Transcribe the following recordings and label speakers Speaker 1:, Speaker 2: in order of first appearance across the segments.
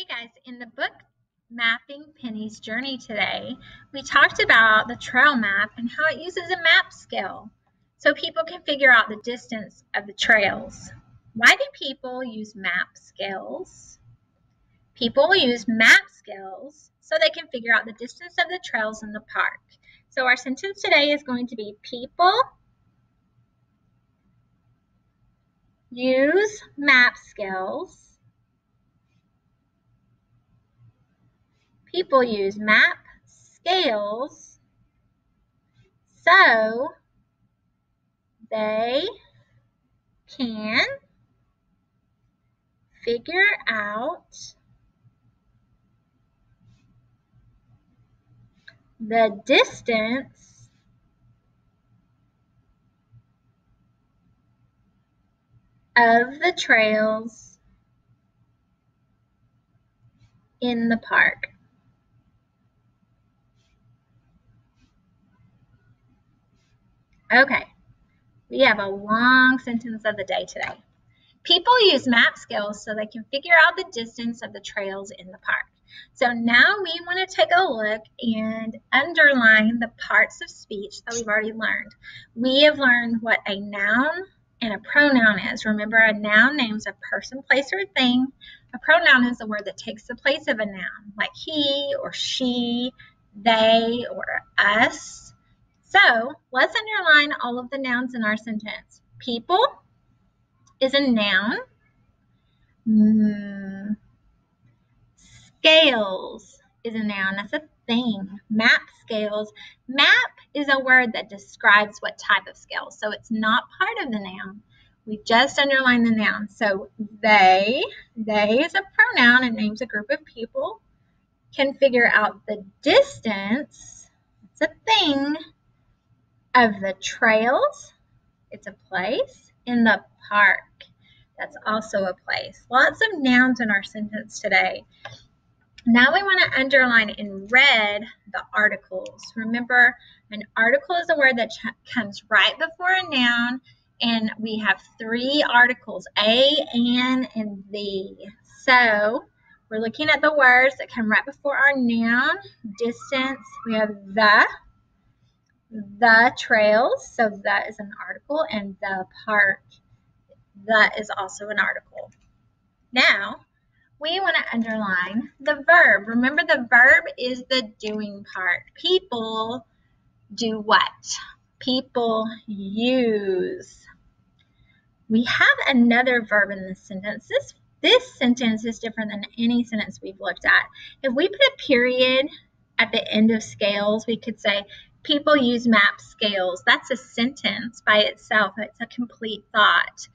Speaker 1: Hey guys, in the book Mapping Penny's Journey today, we talked about the trail map and how it uses a map scale so people can figure out the distance of the trails. Why do people use map scales? People use map scales so they can figure out the distance of the trails in the park. So our sentence today is going to be people use map scales people use map scales so they can figure out the distance of the trails in the park. Okay, we have a long sentence of the day today. People use map scales so they can figure out the distance of the trails in the park. So now we want to take a look and underline the parts of speech that we've already learned. We have learned what a noun and a pronoun is. Remember, a noun names a person, place, or thing. A pronoun is a word that takes the place of a noun, like he or she, they or us. So let's underline all of the nouns in our sentence. People is a noun. Mm. Scales is a noun. That's a thing. Map scales. Map is a word that describes what type of scale. So it's not part of the noun. We just underline the noun. So they, they is a pronoun and names a group of people, can figure out the distance. It's a thing of the trails. It's a place. In the park. That's also a place. Lots of nouns in our sentence today. Now we want to underline in red the articles. Remember, an article is a word that comes right before a noun, and we have three articles, a, an, and the. So we're looking at the words that come right before our noun, distance. We have the, the trails. So that is an article and the park. That is also an article. Now, we want to underline the verb. Remember the verb is the doing part. People do what? People use. We have another verb in this sentence. This, this sentence is different than any sentence we've looked at. If we put a period at the end of scales, we could say people use map scales. That's a sentence by itself. It's a complete thought.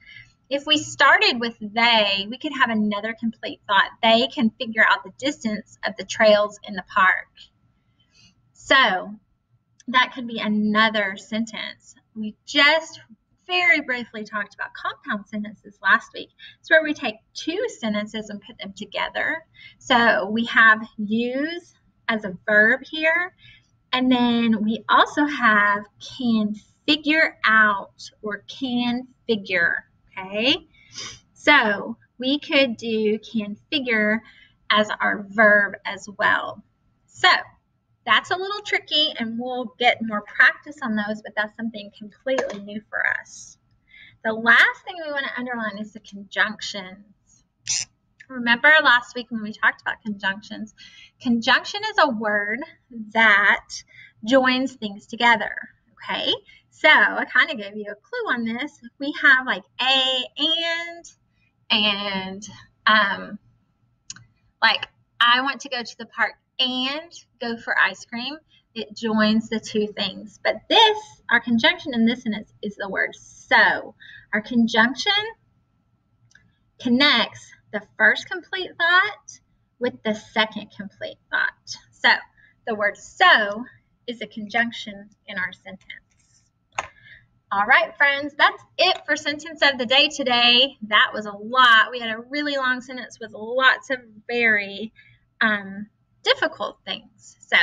Speaker 1: If we started with they, we could have another complete thought. They can figure out the distance of the trails in the park. So that could be another sentence. We just very briefly talked about compound sentences last week. It's where we take two sentences and put them together. So we have use as a verb here, and then we also have can figure out or can figure, okay? So we could do can figure as our verb as well. So that's a little tricky and we'll get more practice on those, but that's something completely new for us. The last thing we want to underline is the conjunctions. Remember last week when we talked about conjunctions? Conjunction is a word that joins things together. Okay, so I kind of gave you a clue on this. We have like a and and um, like I want to go to the park and go for ice cream. It joins the two things. But this, our conjunction in this sentence is the word so. Our conjunction connects the first complete thought with the second complete thought. So the word so is a conjunction in our sentence. All right, friends, that's it for sentence of the day today. That was a lot. We had a really long sentence with lots of very um, difficult things. So